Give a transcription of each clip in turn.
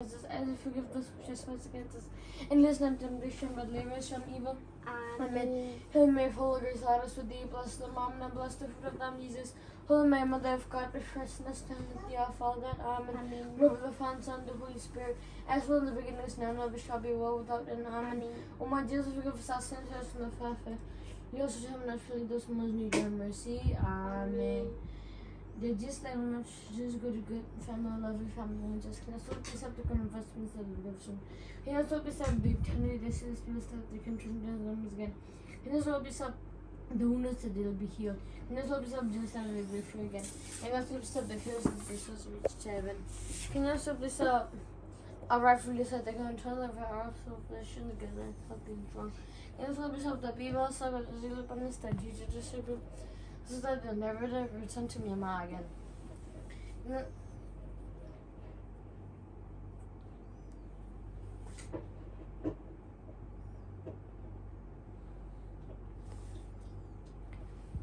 us and forgive us for trespass against us. And lead us not temptation, but deliver us from evil. Amen. Hail Mary, full of grace, God is with thee. Blessed the mom and blessed the fruit of thy womb, Jesus. Holy Mary, Mother of God, for us sinners, now and at the hour of our death. Amen. Amen. Lord of the Father, Son, and the Holy Spirit, as well in the beginning, is now, and ever shall be, world without end. Amen. O my Jesus, forgive us our sins, us from the fire of hell. Lead us to heaven, and fill those who most need your mercy. Amen. They just like much just good good family lovely family and just can also be up to investments and redemption. He also be some big tenure this is list of the country and again. He also be some the wounded said they'll be healed. And also be some just and again. And also be some the fears and this was reached heaven. Can also be some a rightfully said they're going to turn the our affliction together, helping strong. And also be some the people said that the zero this that they'll never return to Myanmar again. And then-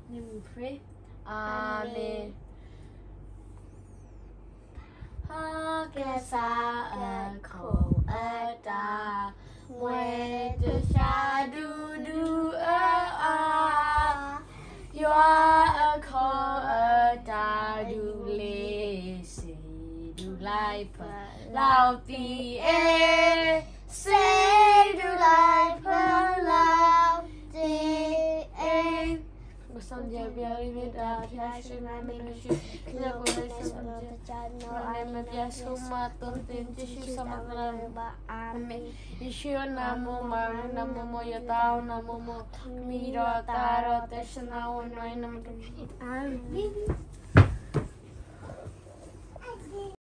Let me pray. Amen. Sa a ko a da Mwe de sha du lai pa lao ti e se du lai pa lao ti e Bersama dia biar ini dah biasa nama nusu kita boleh sama Nama biasa matun tinci sama terang Amin. Yeshua namo maru namo mo yatao namo mo miro taro tesna onoi namo Amin.